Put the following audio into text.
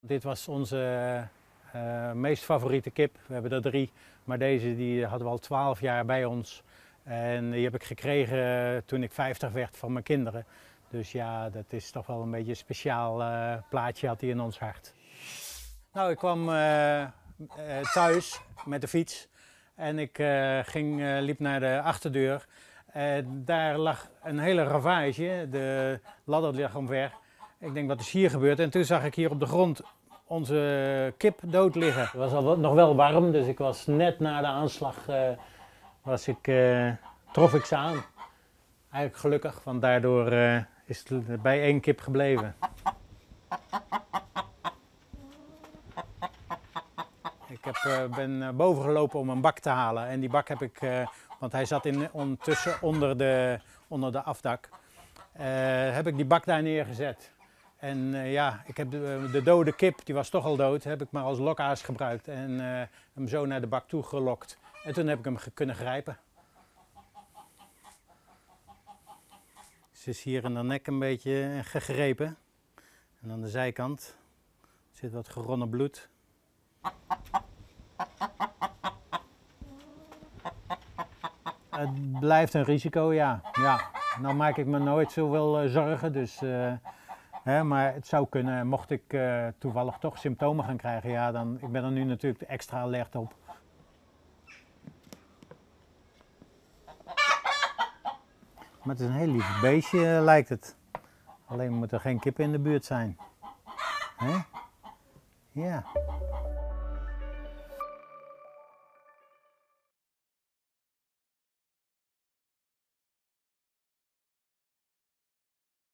Dit was onze uh, meest favoriete kip. We hebben er drie, maar deze die hadden we al twaalf jaar bij ons. En die heb ik gekregen toen ik 50 werd van mijn kinderen. Dus ja, dat is toch wel een beetje een speciaal uh, plaatje had hij in ons hart. Nou, ik kwam thuis met de fiets en ik ging, liep naar de achterdeur. Daar lag een hele ravage, de ladder lag omver. Ik denk, wat is hier gebeurd? En toen zag ik hier op de grond onze kip dood liggen. Het was al nog wel warm, dus ik was net na de aanslag, uh, was ik, uh, trof ik ze aan. Eigenlijk gelukkig, want daardoor uh, is het bij één kip gebleven. Ik heb, ben boven gelopen om een bak te halen en die bak heb ik, want hij zat in, ondertussen onder de, onder de afdak, heb ik die bak daar neergezet. En uh, ja, ik heb de, de, dode kip, die was toch al dood, heb ik maar als lokaas gebruikt en uh, hem zo naar de bak toe gelokt. En toen heb ik hem kunnen grijpen. Ze is hier in de nek een beetje gegrepen. En aan de zijkant zit wat geronnen bloed. Het blijft een risico, ja. ja. Nou maak ik me nooit zoveel zorgen, dus... Hè, maar het zou kunnen, mocht ik uh, toevallig toch symptomen gaan krijgen, ja, dan ik ben er nu natuurlijk extra alert op. Maar het is een heel lief beestje, lijkt het. Alleen moet er geen kippen in de buurt zijn. Hè? Ja.